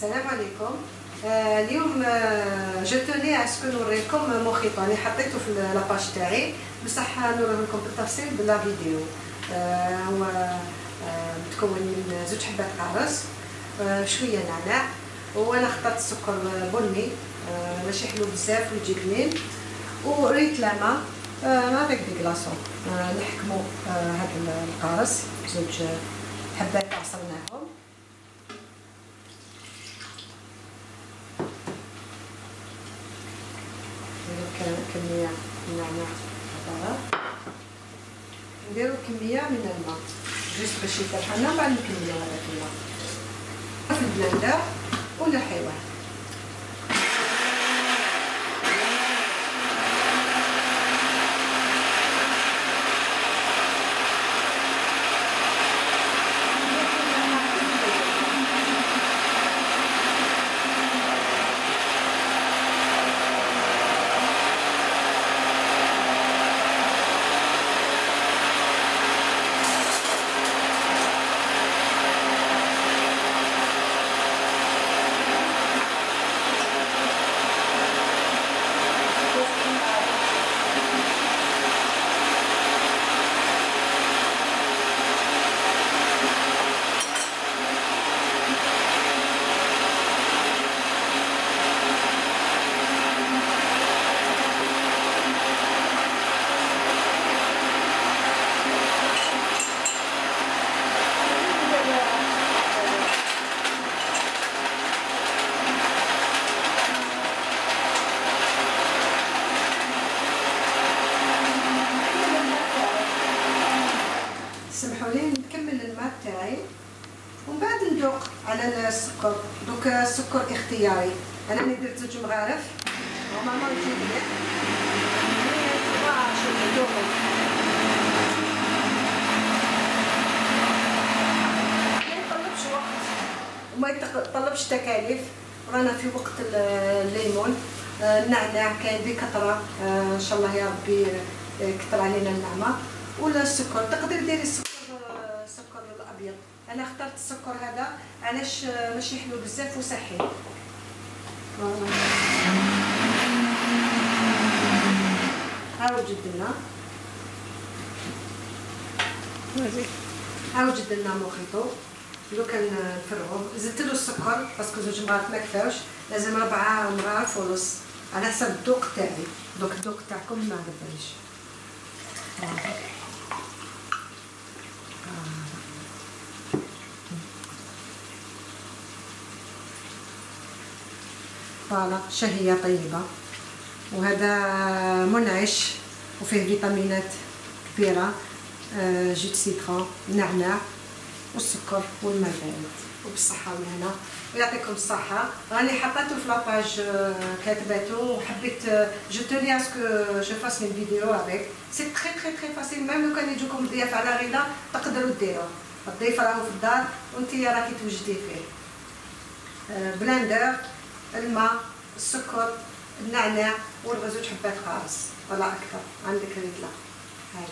السلام عليكم. آه اليوم آه je tenais à ce que نوريكم مخيط راني حطيته في la page تاعي بصح نوريه لكم بالتفصيل ب la vidéo هو آه متكون من زوج حبات قارص آه شوية نعناع. وأنا اخترت السكر بني. ماشي حلو بزاف ويجي بنين وزدت الماء آه avec des glaçons آه هذا القارص زوج حبات عصرناهم. كمية من النعناع هذا نديرو كمية من الماء juste باش يفتح لنا بعد نكملو هذاك الماء في ال blender ونحيوه سمحوا لي نكمل الماء تاعي ومن بعد ندوق على السكر. دوك السكر اختياري. أنا ملي درت زوج مغارف هما ما وقت وما يطلبش تكاليف. رانا في وقت الليمون. النعناع كاين بكثرة. إن شاء الله يا ربي يكثر علينا النعمة. ولا السكر. تقدر ديري السكر. أنا اخترت السكر هذا. علاش ماشي حلو بزاف وصحي. ها وجد لنا ها وجد لنا موخيطو دوكا نفرغوه زدت له السكر parce que زوج مرات ما كفاوش. لازم ربعة مغارف ونص على حسب الذوق تاعي. دوك الذوق تاعكم ما قدرش voilà شهية طيبة. وهذا منعش وفيه فيتامينات كبيرة آه jus de citron نعناع والسكر والماء بارد وبالصحة والهنا ويعطيكم الصحة. راني حطيته في لاباج كاتباتو وحبيت جو توني اسكو جو فاس من فيديو افيك سي تري تري تري فاسيل ميم لو كان يجوكم ضياف على غدا تقدروا ديروه الضيف راهو في الدار وانت راكي توجدي فيه. بلاندر الماء السكر النعناع والغزوج حبات خالص. ولا أكثر. عندك رجله هايك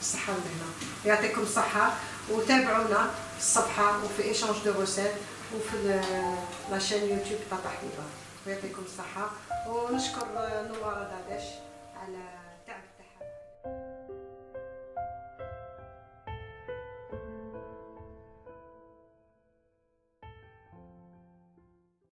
الصحة والهنا يعطيكم الصحة. وتابعونا في الصفحة وفي échange de recettes وفي la chaîne YouTube تاع حبيبة ويعطيكم الصحة. ونشكر نوارة دادش على